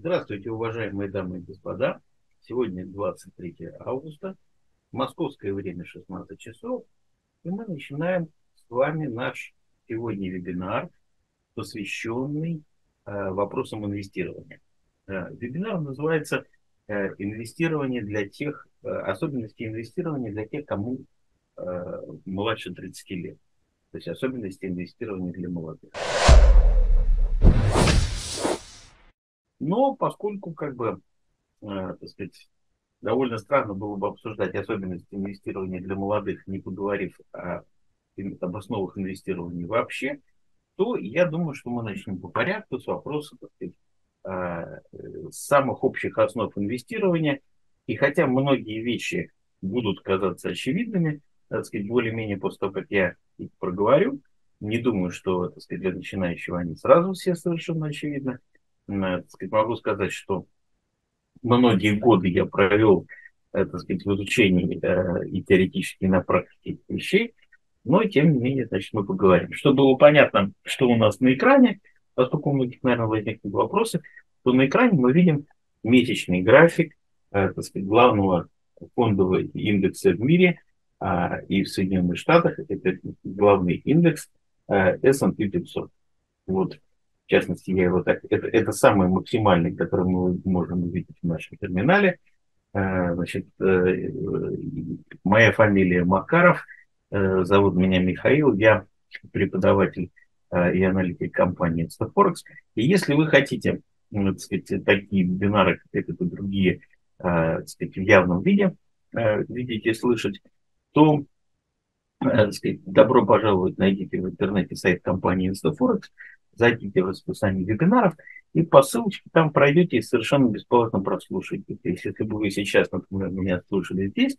Здравствуйте, уважаемые дамы и господа. Сегодня 23 августа, московское время 16 часов, и мы начинаем с вами наш сегодня вебинар, посвященный э, вопросам инвестирования. Э, вебинар называется э, «Инвестирование для тех, э, особенности инвестирования для тех, кому э, младше 30 лет». То есть особенности инвестирования для молодых. Но поскольку, как бы, э, так сказать, довольно странно было бы обсуждать особенности инвестирования для молодых, не поговорив о, об основах инвестирования вообще, то я думаю, что мы начнем по порядку с вопроса, сказать, э, самых общих основ инвестирования. И хотя многие вещи будут казаться очевидными, так сказать, более-менее после того, как я их проговорю, не думаю, что так сказать, для начинающего они сразу все совершенно очевидны сказать, могу сказать, что многие годы я провел э, так сказать, в изучении э, и теоретически, на практике вещей, но тем не менее, значит, мы поговорим. Чтобы было понятно, что у нас на экране, поскольку у многих, наверное, возникнут вопросы, то на экране мы видим месячный график э, так сказать, главного фондового индекса в мире а, и в Соединенных Штатах. Это главный индекс S&P 500. Вот в частности, я его так, это, это самый максимальный, который мы можем увидеть в нашем терминале. Э, значит, э, моя фамилия Макаров, э, зовут меня Михаил, я преподаватель и аналитик компании Instaforex. И если вы хотите, ну, так сказать, такие вебинары, как это другие, так сказать, в явном виде видеть и слышать, то так сказать, добро пожаловать, найдите в интернете сайт компании Instaforex, зайдите в расписание вебинаров и по ссылочке там пройдете и совершенно бесплатно прослушаете. То есть, если бы вы сейчас, например, меня слушали здесь,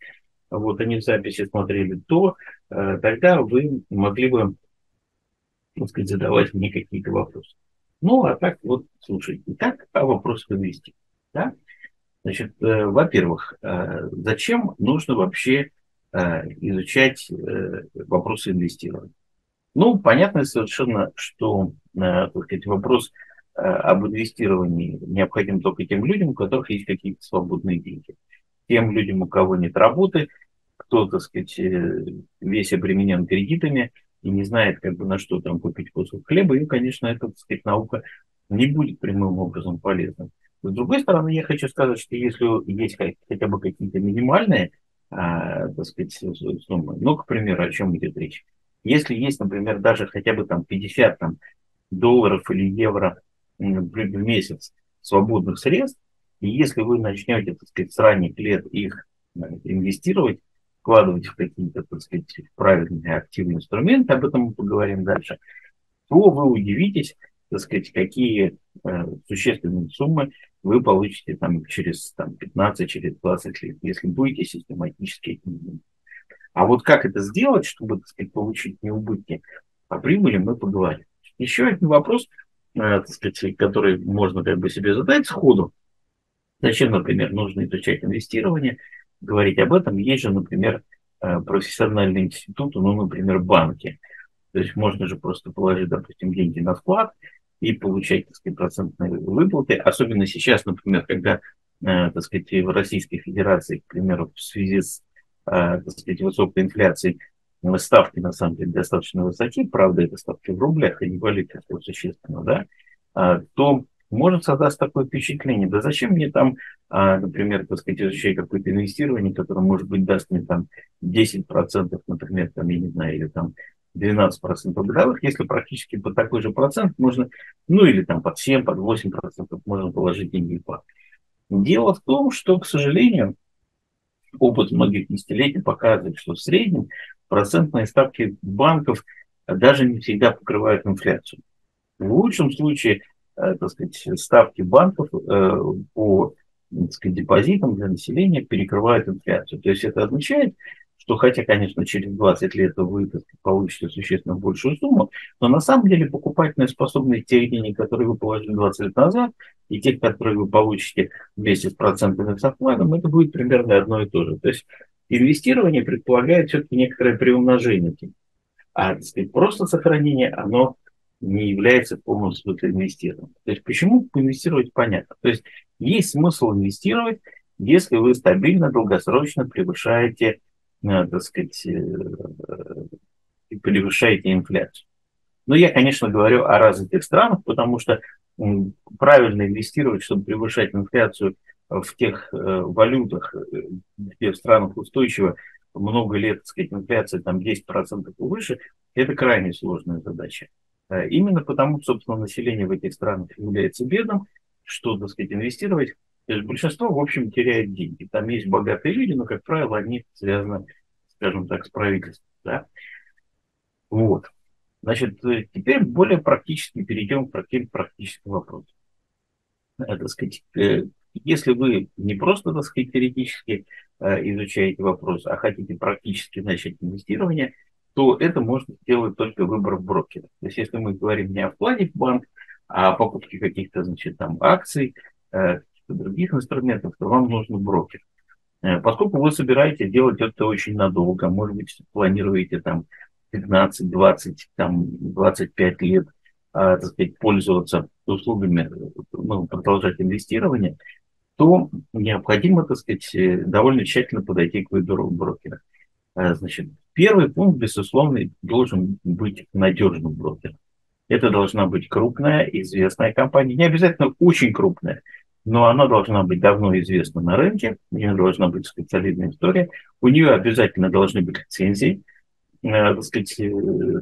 вот они в записи смотрели, то э, тогда вы могли бы, так сказать, задавать мне какие-то вопросы. Ну, а так вот, слушайте, итак, о вопросах инвестиций. Да? Значит, э, во-первых, э, зачем нужно вообще э, изучать э, вопросы инвестирования? Ну, понятно совершенно, что э, так сказать, вопрос э, об инвестировании необходим только тем людям, у которых есть какие-то свободные деньги. Тем людям, у кого нет работы, кто, так сказать, э, весь обременен кредитами и не знает, как бы на что там купить кусок хлеба, и, конечно, эта, так сказать, наука не будет прямым образом полезна. С другой стороны, я хочу сказать, что если есть хотя бы какие-то минимальные, а, так сказать, суммы, ну, к примеру, о чем идет речь, если есть, например, даже хотя бы там 50 там, долларов или евро в месяц свободных средств, и если вы начнете, так сказать, с ранних лет их э, инвестировать, вкладывать в какие-то, так сказать, правильные активные инструменты, об этом мы поговорим дальше, то вы удивитесь, так сказать, какие э, существенные суммы вы получите там через там, 15, через 20 лет, если будете систематически этим а вот как это сделать, чтобы, так сказать, получить не убытки, о прибыли мы поговорим. Еще один вопрос, э, так сказать, который можно как бы себе задать сходу. Зачем, например, нужно изучать инвестирование, говорить об этом? Есть же, например, э, профессиональные институты, ну, например, банки. То есть можно же просто положить, допустим, деньги на вклад и получать, так сказать, процентные выплаты. Особенно сейчас, например, когда, э, так сказать, в Российской Федерации, к примеру, в связи с так сказать, высокой инфляции. Ставки, на самом деле, достаточно высоки, правда, это ставки в рублях, и не валюте существенно, да, а, то может создаться такое впечатление, да зачем мне там, а, например, так сказать, изучать какое-то инвестирование, которое, может быть, даст мне там 10%, например, там, я не знаю, или там 12% годовых, если практически по такой же процент можно, ну или там под 7, под 8% можно положить деньги в банк. Дело в том, что, к сожалению, опыт многих десятилетий показывает, что в среднем процентные ставки банков даже не всегда покрывают инфляцию. В лучшем случае, э, так сказать, ставки банков э, по так сказать, депозитам для населения перекрывают инфляцию. То есть это означает, что хотя, конечно, через 20 лет вы получите существенно большую сумму, но на самом деле покупательная способность тех денег, которые вы положили 20 лет назад, и тех, которые вы получите вместе с процентами с вкладом, это будет примерно одно и то же. То есть инвестирование предполагает все-таки некоторое приумножение. А сказать, просто сохранение, оно не является полностью инвестированием. То есть почему инвестировать понятно. То есть есть смысл инвестировать, если вы стабильно, долгосрочно превышаете, так сказать, э, превышаете инфляцию. Но я, конечно, говорю о развитых странах, потому что правильно инвестировать, чтобы превышать инфляцию в тех э, валютах, где в странах устойчиво много лет, так сказать, инфляция там 10% и выше, это крайне сложная задача. Именно потому, собственно, население в этих странах является бедным, что, так сказать, инвестировать то есть большинство, в общем, теряет деньги. Там есть богатые люди, но, как правило, они связаны, скажем так, с правительством. Да? Вот. Значит, э, теперь более практически перейдем к практическим вопросам. Это, сказать, э, если вы не просто, так сказать, теоретически э, изучаете вопрос, а хотите практически начать инвестирование, то это можно сделать только выбор брокера. То есть, если мы говорим не о вкладе в банк, а о покупке каких-то, значит, там акций, других инструментов, то вам нужен брокер. Э, поскольку вы собираетесь делать это очень надолго, может быть, планируете там 15, 20, там 25 лет, а, так сказать, пользоваться услугами, ну, продолжать инвестирование, то необходимо, так сказать, э, довольно тщательно подойти к выбору брокера. Э, значит, первый пункт, безусловно, должен быть надежным брокером. Это должна быть крупная, известная компания, не обязательно очень крупная, но она должна быть давно известна на рынке, у нее должна быть специализная история, у нее обязательно должны быть лицензии, э, так сказать, э,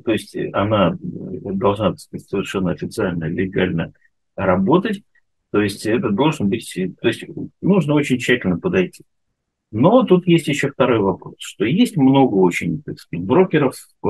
то есть она должна так сказать, совершенно официально, легально работать, то есть это должен быть, то есть нужно очень тщательно подойти. Но тут есть еще второй вопрос, что есть много очень, так сказать, брокеров, э,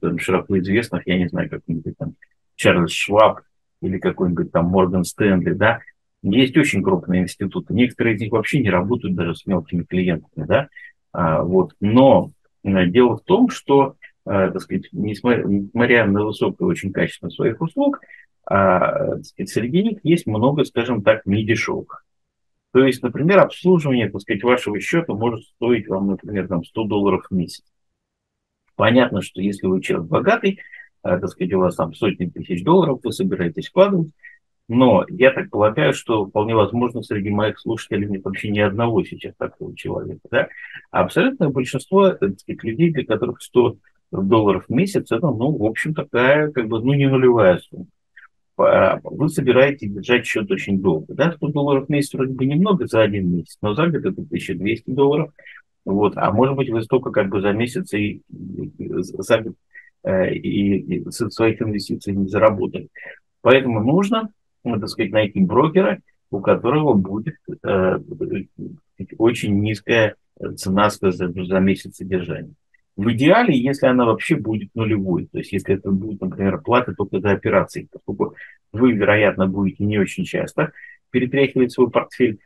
там, широко известных, я не знаю, какой-нибудь там Чарльз Шваб или какой-нибудь там Морган Стэнли, да, есть очень крупные институты, некоторые из них вообще не работают даже с мелкими клиентами, да, а, вот. Но э, дело в том, что, а, так сказать, несмотря, на высокое очень качество своих услуг, а, так сказать, среди них есть много, скажем так, недешевых. То есть, например, обслуживание, так сказать, вашего счета может стоить вам, например, там 100 долларов в месяц. Понятно, что если вы человек богатый, так сказать, у вас там сотни тысяч долларов, вы собираетесь вкладывать, но я так полагаю, что вполне возможно среди моих слушателей нет вообще ни одного сейчас такого человека. Да? А абсолютное большинство так сказать, людей, для которых 100 долларов в месяц, это, ну, в общем, такая, как бы, ну, не нулевая сумма. Вы собираете держать счет очень долго. Да? 100 долларов в месяц вроде бы немного за один месяц, но за год это 1200 долларов. Вот. А может быть, вы столько как бы за месяц и, и за э, и, и своих инвестиций не заработали. Поэтому нужно ну, так сказать, найти брокера, у которого будет э, очень низкая цена за, за месяц содержания. В идеале, если она вообще будет нулевой, то есть если это будет, например, плата только за операции, поскольку вы, вероятно, будете не очень часто перетряхивать свой портфель,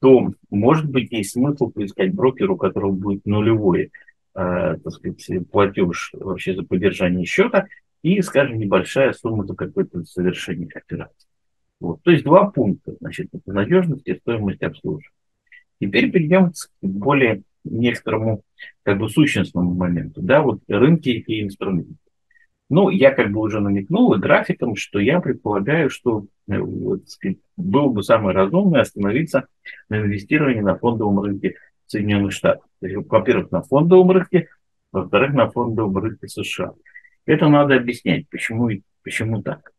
то, может быть, есть смысл поискать брокера, у которого будет нулевой э, так сказать, платеж вообще за поддержание счета и, скажем, небольшая сумма за какое-то совершение операции. Вот. То есть два пункта, значит, это надежность и стоимость обслуживания. Теперь перейдем к более некоторому как бы сущностному моменту, да, вот рынки и инструменты. Ну, я как бы уже намекнул и графиком, что я предполагаю, что э, вот, сказать, было бы самое разумное остановиться на инвестировании на фондовом рынке Соединенных Штатов. Во-первых, на фондовом рынке, во-вторых, на фондовом рынке США. Это надо объяснять, почему, почему так.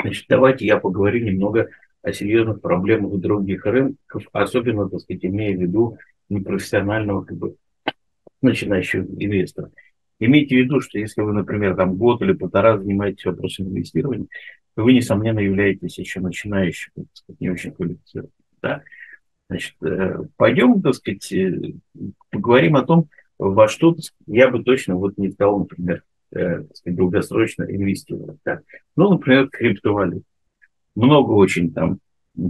Значит, давайте я поговорю немного о серьезных проблемах других рынков, особенно, так сказать, имея в виду непрофессионального как бы, начинающего инвестора. Имейте в виду, что если вы, например, там год или полтора занимаетесь вопросом инвестирования, то вы, несомненно, являетесь еще начинающим, так сказать, не очень квалифицированным. Да? Значит, э, пойдем, так сказать, э, поговорим о том, во что я бы точно вот не сказал, например, э, долгосрочно инвестировать. Да? Ну, например, криптовалют. Много очень там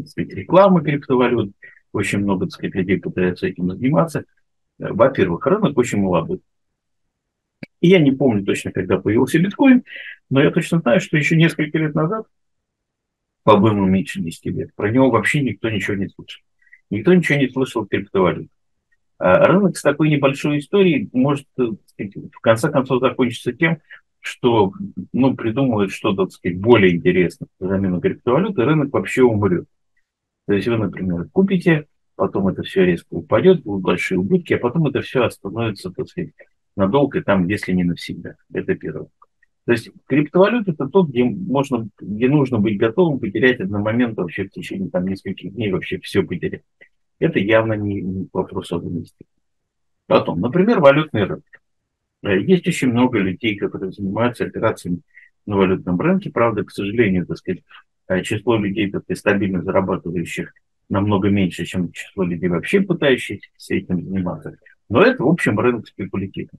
сказать, рекламы криптовалют, очень много так сказать, людей пытаются этим заниматься. Э, во-первых, рынок очень молодой. И я не помню точно, когда появился биткоин, но я точно знаю, что еще несколько лет назад, по-моему, меньше 10 лет, про него вообще никто ничего не слышал. Никто ничего не слышал о криптовалюте. А рынок с такой небольшой историей может сказать, в конце концов закончиться тем, что, ну, придумывают что-то, сказать, более интересное за замену криптовалюты, рынок вообще умрет. То есть вы, например, купите, потом это все резко упадет, будут большие убытки, а потом это все остановится, так сказать, надолго, там, если не навсегда. Это первое. То есть криптовалюта это то, где можно, где нужно быть готовым потерять одномомент вообще в течение там, нескольких дней вообще все потерять. Это явно не, не вопрос особенностей. Потом, например, валютный рынок. Э, есть очень много людей, которые занимаются операциями на валютном рынке. Правда, к сожалению, так сказать, э, число людей, сказать, стабильно зарабатывающих намного меньше, чем число людей вообще пытающихся этим заниматься. Но это, в общем, рынок спекулятивный.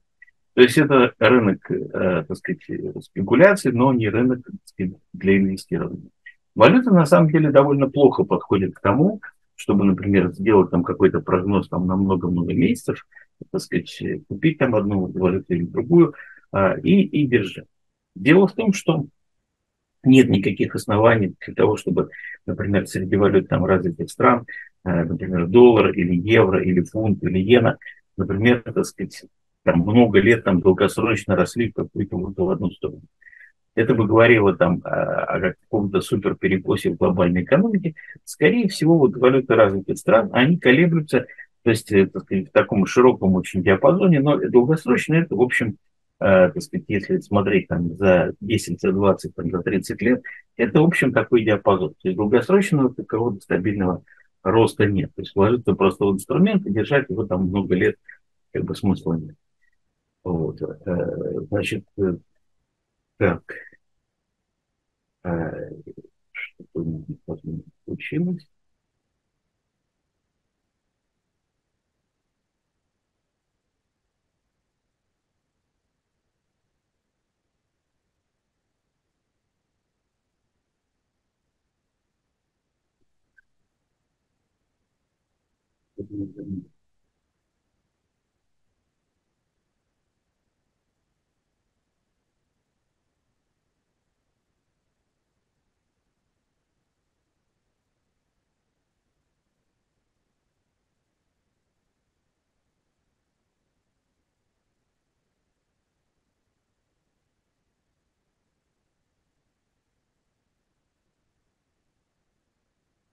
То есть это рынок, э, так сказать, спекуляций, но не рынок сказать, для инвестирования. Валюта на самом деле довольно плохо подходит к тому, чтобы, например, сделать там какой-то прогноз там, на много-много месяцев, так сказать, купить там одну валюту или другую а, и, и держать. Дело в том, что нет никаких оснований для того, чтобы, например, среди валют там развитых стран, а, например, доллар или евро или фунт или иена, например, так сказать, там много лет там долгосрочно росли в какую-то в одну сторону. Это бы говорило там о, о каком-то супер перекосе в глобальной экономике. Скорее всего, вот валюты развитых стран, они колеблются, то есть, э, так сказать, в таком широком очень диапазоне, но долгосрочно это, в общем, э, так сказать, если смотреть там за 10, за 20, там, за 30 лет, это, в общем, такой диапазон. То есть долгосрочного такого стабильного роста нет. То есть вложиться просто в инструмент и держать его там много лет, как бы смысла нет. Вот. Э, значит, э, так. Э, что-то случилось.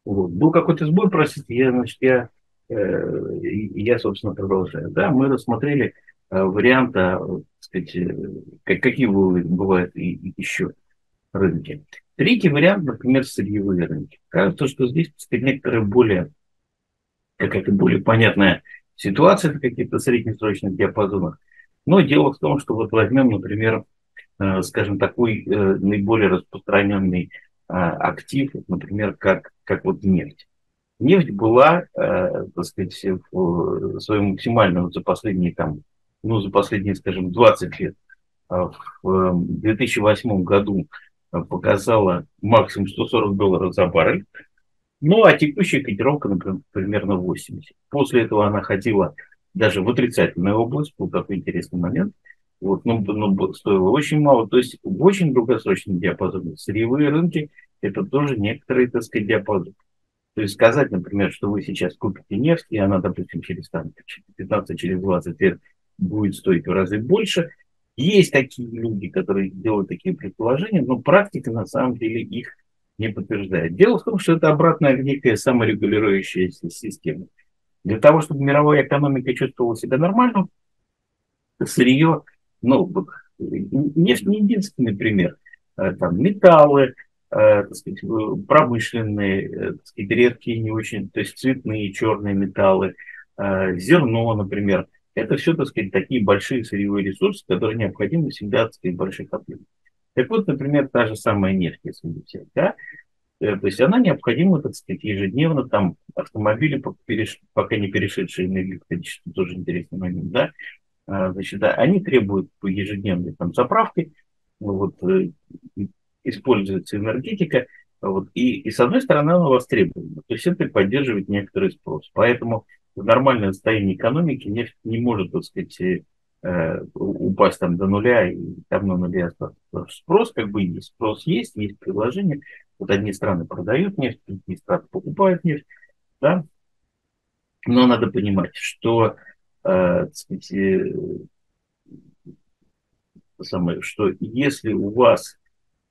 Вот. Был какой-то сбой, простите, я, значит, я, э, я, собственно, продолжаю. Да, мы рассмотрели э, варианты, э, сказать, э, как, какие бывают и, и еще рынки. Третий вариант, например, сырьевые рынки. Кажется, что здесь, так сказать, некоторая более, какая-то более понятная ситуация в каких-то среднесрочных диапазонах. Но дело в том, что вот возьмем, например, э, скажем, такой наиболее распространенный актив, например, как, как вот нефть. Нефть была, э, так сказать, в своем максимальном за последние, там, ну, за последние, скажем, 20 лет. А в 2008 э, году показала максимум 140 долларов за баррель. Ну, а текущая котировка, например, примерно 80. После этого она ходила даже в отрицательную область, был такой интересный момент – вот, ну, ну, стоило очень мало. То есть в очень долгосрочном диапазоне сырьевые рынки – это тоже некоторые, так сказать, диапазон. То есть сказать, например, что вы сейчас купите нефть, и она, допустим, через там, 15, через 20 лет будет стоить в разы больше. Есть такие люди, которые делают такие предположения, но практика на самом деле их не подтверждает. Дело в том, что это обратная некая саморегулирующаяся система. Для того, чтобы мировая экономика чувствовала себя нормально, сырье ну, нефть не единственный пример. Э, там металлы, э, так сказать, промышленные, э, так сказать, редкие, не очень, то есть цветные, черные металлы, зерно, например. Это все, так сказать, такие большие сырьевые ресурсы, которые необходимы всегда, так сказать, больших объемах. Так вот, например, та же самая нефть, если взять, да, то есть она необходима, так сказать, ежедневно, там автомобили, пока не перешедшие на электричество, тоже интересный момент, да, значит, да, они требуют ежедневной там, заправки, вот, э, используется энергетика, вот, и, и с одной стороны она востребована, то есть это поддерживает некоторый спрос. Поэтому в нормальном состоянии экономики нефть не может, так сказать, э, упасть там до нуля и там на нуле. Спрос как бы есть, спрос есть, есть предложение. Вот одни страны продают нефть, другие страны покупают нефть, да. Но надо понимать, что Э, сказать, э, самое, что если у вас...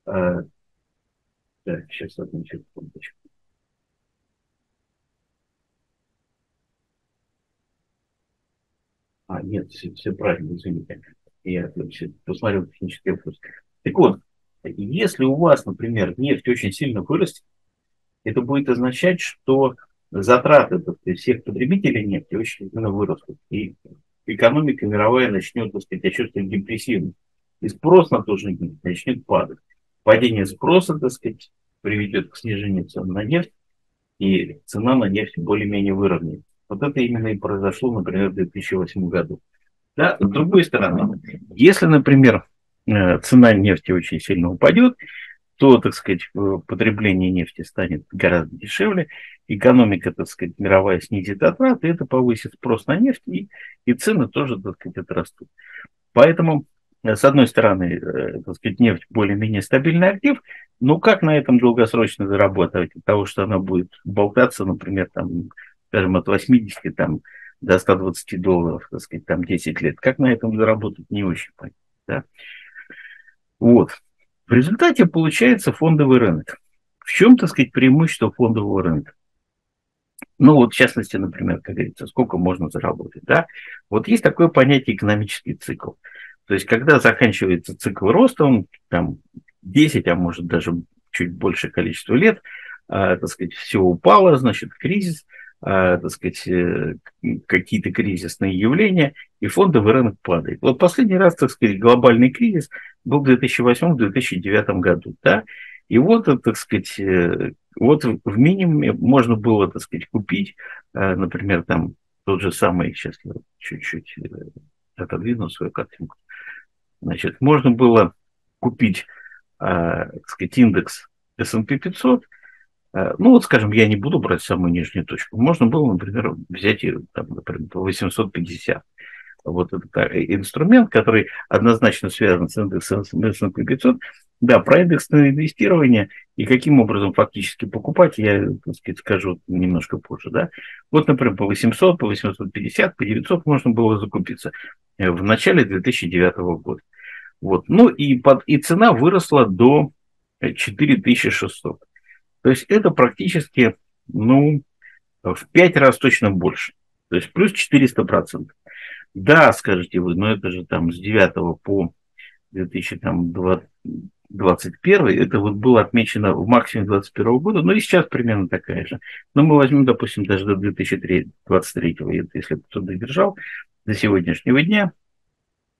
Э, так, сейчас одну секундочку. А, нет, все, все правильно, извините. Я посмотрел технический вопрос. Так вот, если у вас, например, нефть очень сильно вырастет, это будет означать, что затраты всех потребителей нефти очень сильно вырастут. И экономика мировая начнет, так сказать, чувствовать депрессивно. И спрос на ту же нефть начнет падать. Падение спроса, так сказать, приведет к снижению цен на нефть, и цена на нефть более-менее выровняется. Вот это именно и произошло, например, в 2008 году. Да? С другой стороны, если, например, э, цена нефти очень сильно упадет, то, так сказать, потребление нефти станет гораздо дешевле, экономика, так сказать, мировая снизит затраты, это повысит спрос на нефть, и, и цены тоже, так сказать, отрастут. Поэтому, э, с одной стороны, э, так сказать, нефть более-менее стабильный актив, но как на этом долгосрочно заработать? От того, что она будет болтаться, например, там, скажем, от 80 там, до 120 долларов, так сказать, там 10 лет. Как на этом заработать, не очень понятно. Да? Вот. В результате получается фондовый рынок. В чем, так сказать, преимущество фондового рынка? Ну вот, в частности, например, как говорится, сколько можно заработать. Да? Вот есть такое понятие экономический цикл. То есть, когда заканчивается цикл роста, он там 10, а может даже чуть больше количества лет, э, так сказать, все упало, значит, кризис – так сказать, э, какие-то кризисные явления, и фондовый рынок падает. Вот последний раз, так сказать, глобальный кризис был в 2008-2009 году, да, и вот, э, так сказать, э, вот в минимуме можно было, так сказать, купить, например, там тот же самый, сейчас я чуть-чуть отодвину свою картинку, значит, можно было купить, так сказать, индекс S&P 500 – Э, ну, вот, скажем, я не буду брать самую нижнюю точку. Можно было, например, взять, там, например, 850. Вот это инструмент, который однозначно связан с индексом S&P 500. Да, про индексное инвестирование и каким образом фактически покупать, я, так сказать, скажу немножко позже. Да? Вот, например, по 800, по 850, по 900 можно было закупиться э, в начале 2009 года. Вот. Ну и, под, и цена выросла до 4600. То есть это практически, ну, в пять раз точно больше. То есть плюс 400%. Да, скажете вы, но это же там с 9 по 2021, это вот было отмечено в максиме 2021 года, ну и сейчас примерно такая же. Но мы возьмем, допустим, даже до 2023, если кто-то додержал до сегодняшнего дня,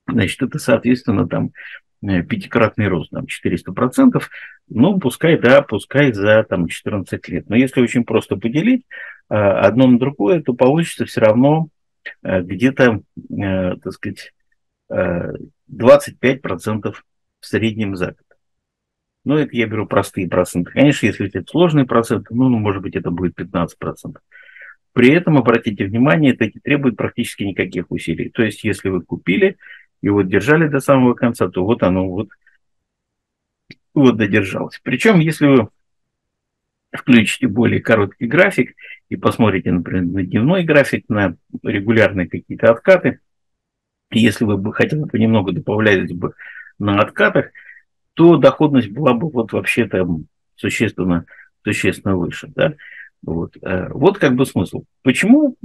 значит, это, соответственно, там пятикратный рост, там 400%, ну, пускай, да, пускай за там 14 лет. Но если очень просто поделить э, одно на другое, то получится все равно э, где-то, так сказать, 25% в среднем за год. Ну, это я беру простые проценты. Конечно, если это сложные проценты, ну, ну, может быть, это будет 15%. При этом, обратите внимание, это не требует практически никаких усилий. То есть, если вы купили и вот держали до самого конца, то вот оно вот, вот додержалось. Причем, если вы включите более короткий график и посмотрите, например, на дневной график, на регулярные какие-то откаты, если вы бы хотя бы понемногу добавлялись бы на откатах, то доходность была бы вот вообще там существенно, существенно выше. Да? Вот. Э, вот как бы смысл. Почему,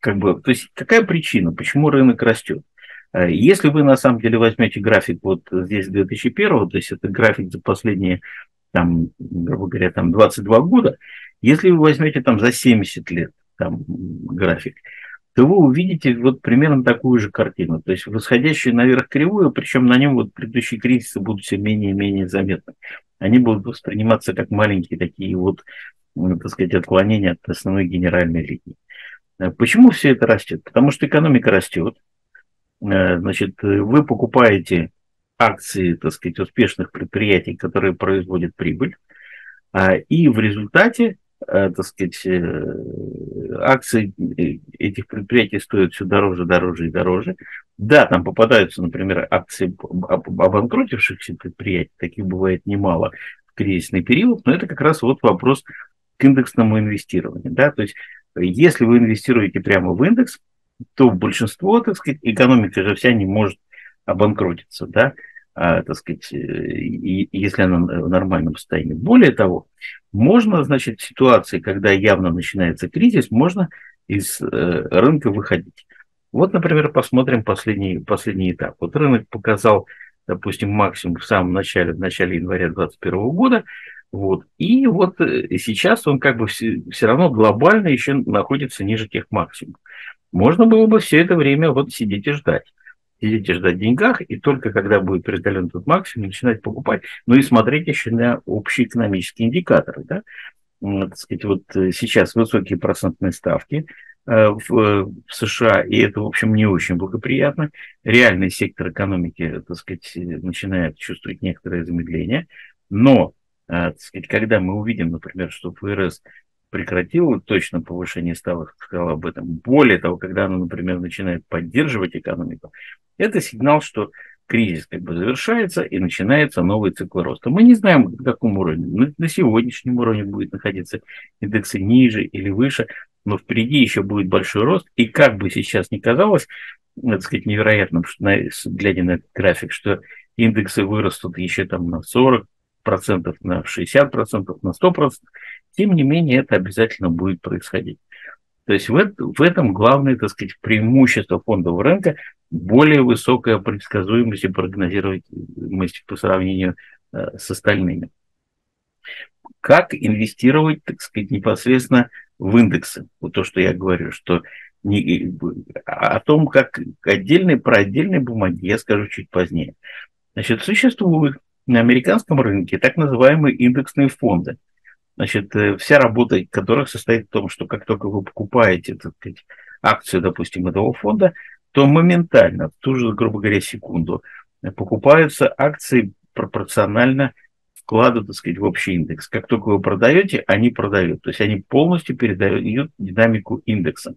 как бы, то есть какая причина, почему рынок растет? Э, если вы на самом деле возьмете график вот здесь 2001, то есть это график за последние, там, грубо говоря, там 22 года, если вы возьмете там за 70 лет там, график, то вы увидите вот примерно такую же картину. То есть восходящую наверх кривую, причем на нем вот предыдущие кризисы будут все менее и менее заметны. Они будут восприниматься как маленькие такие вот, ну, так сказать, отклонения от основной генеральной линии. Э, почему все это растет? Потому что экономика растет, значит, вы покупаете акции, так сказать, успешных предприятий, которые производят прибыль, а, и в результате, э, так сказать, э, акции этих предприятий стоят все дороже, дороже и дороже. Да, там попадаются, например, акции обанкротившихся предприятий, таких бывает немало в кризисный период, но это как раз вот вопрос к индексному инвестированию. Да? То есть, если вы инвестируете прямо в индекс, то большинство, так сказать, экономика же вся не может обанкротится, да, а, так сказать, и, если она в нормальном состоянии. Более того, можно, значит, в ситуации, когда явно начинается кризис, можно из э, рынка выходить. Вот, например, посмотрим последний, последний этап. Вот рынок показал, допустим, максимум в самом начале, в начале января 2021 года, вот. И вот э, сейчас он как бы все, все равно глобально еще находится ниже тех максимумов. Можно было бы все это время вот сидеть и ждать сидеть и ждать деньгах, и только когда будет преодолен тот максимум, начинать покупать, ну и смотреть еще на общие экономические индикаторы. Да? Так сказать, вот э, сейчас высокие процентные ставки э, в, в США, и это, в общем, не очень благоприятно. Реальный сектор экономики, так сказать, начинает чувствовать некоторое замедление, но, э, так сказать, когда мы увидим, например, что ФРС прекратила точно повышение ставок, сказал об этом. Более того, когда она, например, начинает поддерживать экономику, это сигнал, что кризис как бы завершается и начинается новый цикл роста. Мы не знаем, на каком уровне. На сегодняшнем уровне будет находиться индексы ниже или выше, но впереди еще будет большой рост. И как бы сейчас ни казалось, так сказать, невероятным, что на, глядя на этот график, что индексы вырастут еще там на 40%, на 60%, на 100%, тем не менее это обязательно будет происходить. То есть в, в этом главное, так сказать, преимущество фондового рынка, более высокая предсказуемость и прогнозируемость по сравнению э, с остальными. Как инвестировать, так сказать, непосредственно в индексы? Вот то, что я говорю, что не, о том, как отдельные, про отдельные бумаги я скажу чуть позднее. Значит, существуют на американском рынке так называемые индексные фонды – Значит, э, вся работа которых состоит в том, что как только вы покупаете так сказать, акцию, допустим, этого фонда, то моментально, в ту же, грубо говоря, секунду, покупаются акции пропорционально вкладу, так сказать, в общий индекс. Как только вы продаете, они продают. То есть они полностью передают динамику индекса.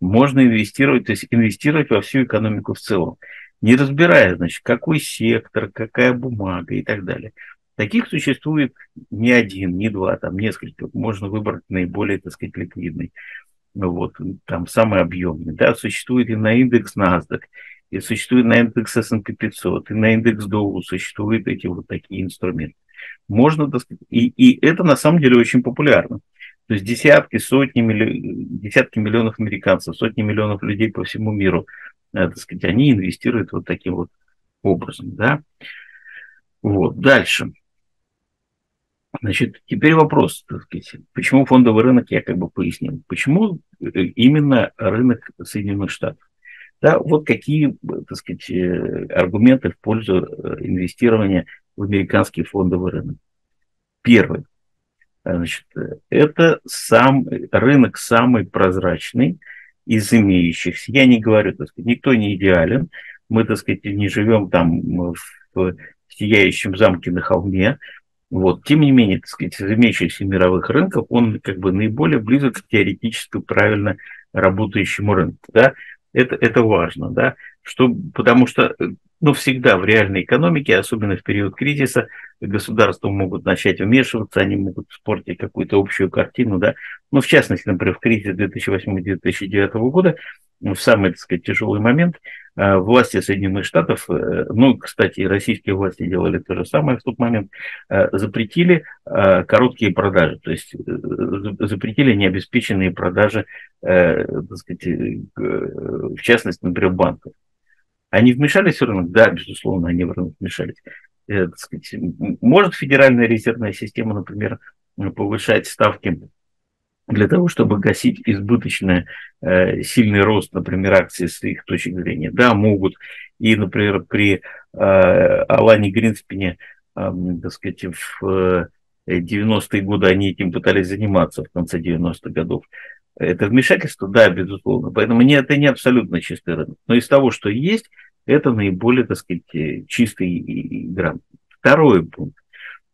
Можно инвестировать, то есть инвестировать во всю экономику в целом, не разбирая, значит, какой сектор, какая бумага и так далее. Таких существует не один, не два, там несколько. Можно выбрать наиболее, так сказать, ликвидный. Вот, там самый объемный. Да, существует и на индекс NASDAQ, и существует на индекс S&P 500, и на индекс Dow существуют эти вот такие инструменты. Можно, так сказать, и, и это на самом деле очень популярно. То есть десятки, сотни, десятки миллионов американцев, сотни миллионов людей по всему миру, э, так сказать, они инвестируют вот таким вот образом, да. Вот, дальше. Значит, теперь вопрос, так сказать, почему фондовый рынок, я как бы пояснил. Почему э, именно рынок Соединенных Штатов? Да, вот какие, так сказать, э, аргументы в пользу э, инвестирования в американский фондовый рынок. Первый. Значит, это сам рынок самый прозрачный из имеющихся. Я не говорю, так сказать, никто не идеален. Мы, так сказать, не живем там в сияющем замке на холме. Вот. Тем не менее, так сказать, из имеющихся мировых рынков он как бы наиболее близок к теоретически правильно работающему рынку. Да? Это, это важно, да? что, потому что ну, всегда в реальной экономике, особенно в период кризиса, государства могут начать вмешиваться, они могут испортить какую-то общую картину, да. Ну, в частности, например, в кризис 2008-2009 года в самый, так сказать, тяжелый момент э, власти Соединенных Штатов, э, ну, кстати, и российские власти делали то же самое в тот момент, э, запретили короткие продажи, то есть запретили необеспеченные продажи, так сказать, в частности, например, банков. Они вмешались в рынок? Да, безусловно, они в рынок вмешались. Так сказать, может Федеральная резервная система, например, повышать ставки для того, чтобы гасить избыточный э, сильный рост, например, акций с их точки зрения. Да, могут. И, например, при э, Алане Гринспене, э, так сказать, в 90-е годы они этим пытались заниматься в конце 90-х годов. Это вмешательство? Да, безусловно. Поэтому не, это не абсолютно чистый рынок. Но из того, что есть, это наиболее, так сказать, чистый и грамотный. Второй пункт.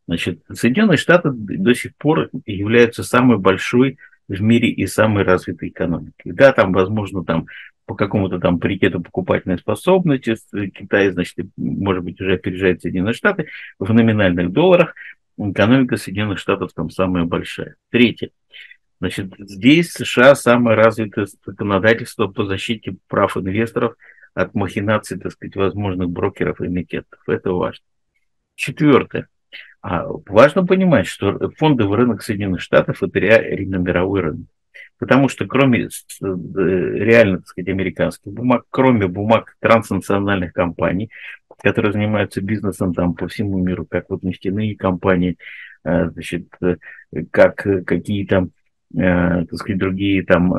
Значит, Соединенные Штаты до сих пор являются самой большой в мире и самой развитой экономикой. Да, там, возможно, там по какому-то там паритету покупательной способности Китай, значит, может быть, уже опережает Соединенные Штаты в номинальных долларах. Экономика Соединенных Штатов там самая большая. Третье. Значит, здесь США самое развитое законодательство по защите прав инвесторов от махинаций, так сказать, возможных брокеров и эмитентов. Это важно. Четвертое. А важно понимать, что фондовый рынок Соединенных Штатов – это реально мировой рынок. Потому что кроме э, реально, так сказать, американских бумаг, кроме бумаг транснациональных компаний, которые занимаются бизнесом там по всему миру, как вот нефтяные компании, э, значит, э, как какие-то так сказать, другие там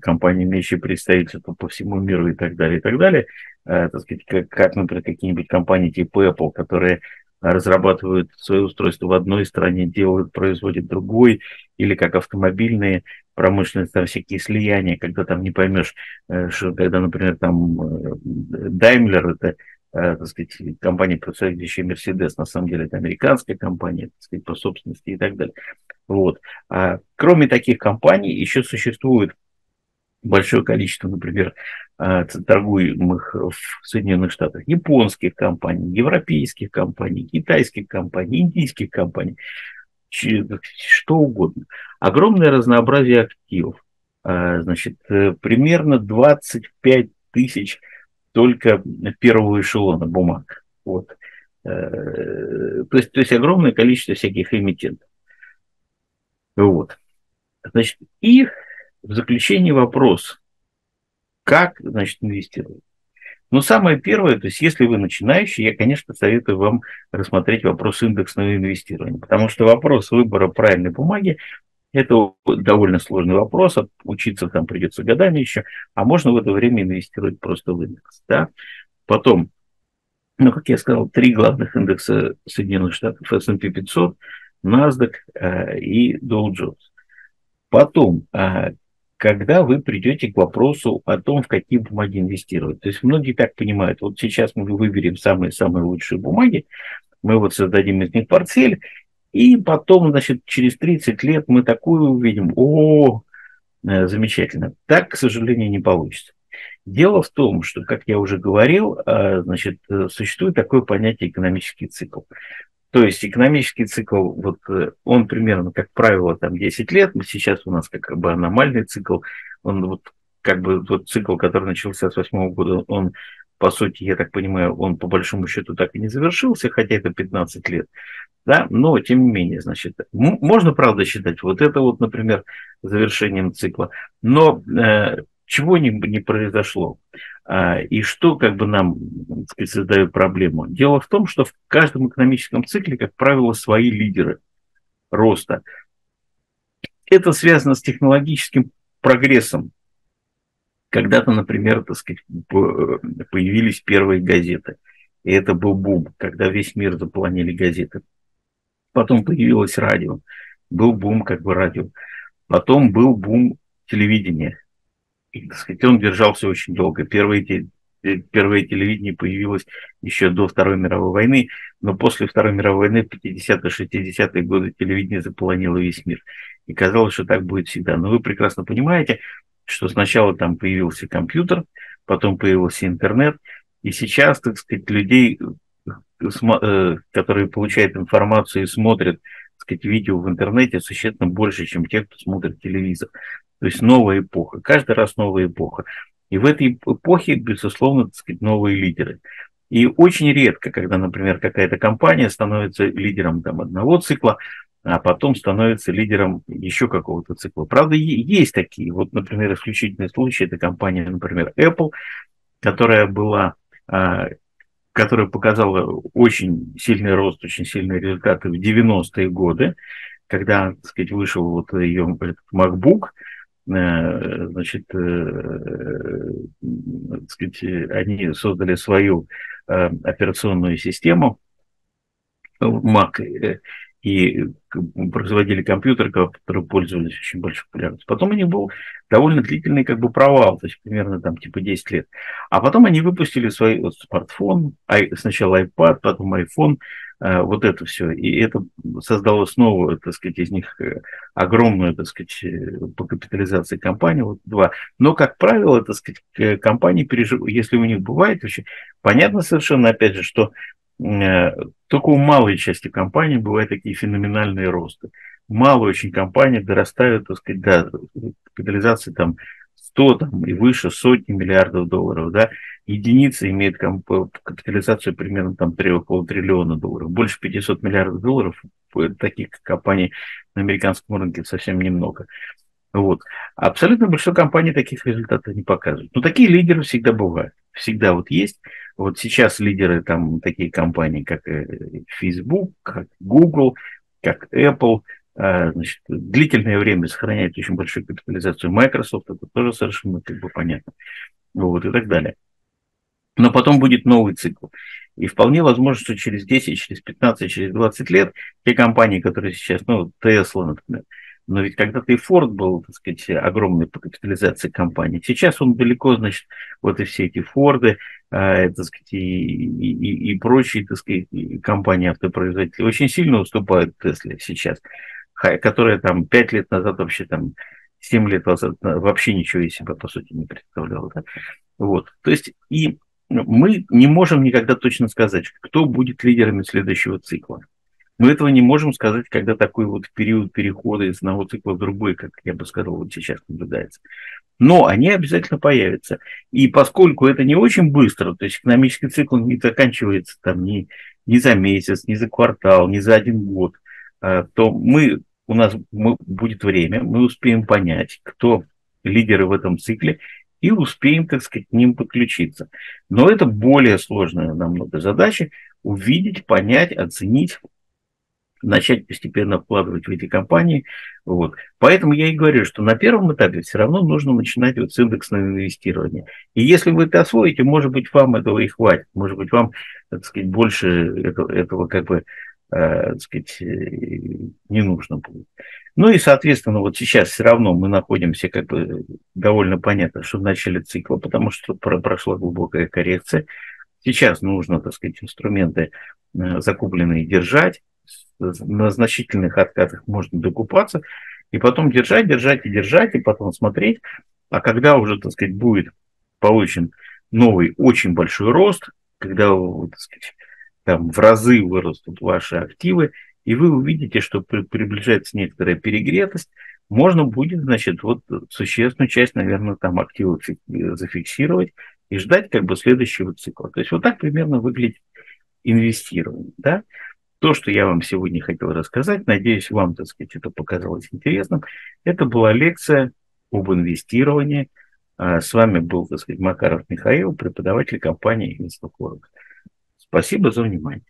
компании, имеющие представительство по всему миру и так далее, и так далее, так сказать, как, как например, какие-нибудь компании типа Apple, которые разрабатывают свои устройства в одной стране, делают, производят другой, или как автомобильные промышленность, там всякие слияния, когда там не поймешь, э, что когда, например, там э, Daimler, это, э, так сказать, компания, производящая Mercedes, на самом деле это американская компания, так сказать, по собственности и так далее. Вот. А кроме таких компаний еще существует большое количество, например, торгуемых в Соединенных Штатах японских компаний, европейских компаний, китайских компаний, индийских компаний что угодно. Огромное разнообразие активов. А, значит, э, примерно 25 тысяч только первого эшелона бумаг. Вот. Э, то есть, то есть огромное количество всяких эмитентов. Вот. Значит, и в заключение вопрос, как, значит, инвестировать. Но самое первое, то есть если вы начинающий, я, конечно, советую вам рассмотреть вопрос индексного инвестирования, потому что вопрос выбора правильной бумаги это довольно сложный вопрос, учиться там придется годами еще, а можно в это время инвестировать просто в индекс. Да? Потом, ну, как я сказал, три главных индекса Соединенных Штатов, S&P 500, NASDAQ э, и Dow Jones. Потом, э, когда вы придете к вопросу о том, в какие бумаги инвестировать. То есть многие так понимают, вот сейчас мы выберем самые-самые лучшие бумаги, мы вот создадим из них портфель, и потом, значит, через 30 лет мы такую увидим, о, э, замечательно. Так, к сожалению, не получится. Дело в том, что, как я уже говорил, э, значит, э, существует такое понятие экономический цикл. То есть экономический цикл, вот э, он примерно, как правило, там 10 лет, сейчас у нас как бы аномальный цикл, он вот как бы тот цикл, который начался с 8 года, он, по сути, я так понимаю, он по большому счету так и не завершился, хотя это 15 лет, да, но тем не менее, значит, можно, правда, считать вот это вот, например, завершением цикла, но э, чего не, не произошло? А, и что как бы нам сказать, создает проблему? Дело в том, что в каждом экономическом цикле, как правило, свои лидеры роста. Это связано с технологическим прогрессом. Когда-то, например, так сказать, появились первые газеты. И это был бум, когда весь мир заполонили газеты. Потом появилось радио. Был бум как бы радио. Потом был бум телевидения так сказать, он держался очень долго. Первые, э, первое телевидение появилось еще до Второй мировой войны, но после Второй мировой войны, в 50-60-е е годы, телевидение заполонило весь мир. И казалось, что так будет всегда. Но вы прекрасно понимаете, что сначала там появился компьютер, потом появился интернет, и сейчас, так сказать, людей, э, которые получают информацию и смотрят так сказать, видео в интернете, существенно больше, чем те, кто смотрит телевизор. То есть новая эпоха, каждый раз новая эпоха. И в этой эпохе, безусловно, так сказать, новые лидеры. И очень редко, когда, например, какая-то компания становится лидером там, одного цикла, а потом становится лидером еще какого-то цикла. Правда, есть такие. Вот, например, исключительный случай, это компания, например, Apple, которая была, а, которая показала очень сильный рост, очень сильные результаты в 90-е годы, когда, так сказать, вышел вот ее этот MacBook – значит, э, так сказать, они создали свою э, операционную систему Mac и производили компьютеры, которые пользовались очень большой популярностью. Потом у них был довольно длительный как бы провал, то есть примерно там типа 10 лет. А потом они выпустили свой вот, смартфон, сначала iPad, потом iPhone, Э, вот это все. И это создало снова, так сказать, из них э, огромную, так сказать, э, по капитализации компанию, вот два. Но, как правило, так сказать, компании переживают, если у них бывает, вообще понятно совершенно, опять же, что только у малой части компаний бывают такие феноменальные росты. Малые очень компании дорастают, так сказать, до капитализации там 100 там, и выше сотни миллиардов долларов, да, единица имеет капитализацию примерно там 3,5 триллиона долларов. Больше 500 миллиардов долларов таких компаний на американском рынке совсем немного. Вот. Абсолютно большинство компаний таких результатов не показывают. Но такие лидеры всегда бывают. Всегда вот есть. Вот сейчас лидеры там такие компании, как э, Facebook, как Google, как Apple, а, значит, длительное время сохраняют очень большую капитализацию Microsoft, это тоже совершенно как бы понятно. Вот, и так далее. Но потом будет новый цикл. И вполне возможно, что через 10, через 15, через 20 лет те компании, которые сейчас, ну, Tesla, например, но ведь когда-то и Ford был, так сказать, огромной по капитализации компании. Сейчас он далеко, значит, вот и все эти Форды, э, так сказать, и, и, и прочие, так сказать, компании автопроизводители очень сильно уступают Тесле сейчас, которая там 5 лет назад вообще там 7 лет назад вообще ничего из себя, по сути, не представляла. Да? Вот. То есть и мы не можем никогда точно сказать, кто будет лидерами следующего цикла. Мы этого не можем сказать, когда такой вот период перехода из одного цикла в другой, как я бы сказал, вот сейчас наблюдается. Но они обязательно появятся. И поскольку это не очень быстро, то есть экономический цикл не заканчивается там ни, ни за месяц, ни за квартал, ни за один год, а, то мы, у нас мы, будет время, мы успеем понять, кто лидеры в этом цикле, и успеем, так сказать, к ним подключиться. Но это более сложная намного задача увидеть, понять, оценить начать постепенно вкладывать в эти компании. Вот. Поэтому я и говорю, что на первом этапе все равно нужно начинать вот с индексного инвестирования. И если вы это освоите, может быть, вам этого и хватит. Может быть, вам, так сказать, больше этого, этого как бы, э, так сказать, э, не нужно будет. Ну и, соответственно, вот сейчас все равно мы находимся, как бы, довольно понятно, что в начале цикла, потому что прошла глубокая коррекция. Сейчас нужно, так сказать, инструменты э, закупленные держать, на значительных откатах можно докупаться, и потом держать, держать и держать, и потом смотреть. А когда уже, так сказать, будет получен новый очень большой рост, когда, так сказать, там в разы вырастут ваши активы, и вы увидите, что при, приближается некоторая перегретость, можно будет, значит, вот существенную часть, наверное, там активов зафиксировать и ждать как бы следующего цикла. То есть вот так примерно выглядит инвестирование, да. То, что я вам сегодня хотел рассказать, надеюсь, вам, так сказать, это показалось интересным. Это была лекция об инвестировании. А с вами был, так сказать, Макаров Михаил, преподаватель компании Инстафорекс. Спасибо за внимание.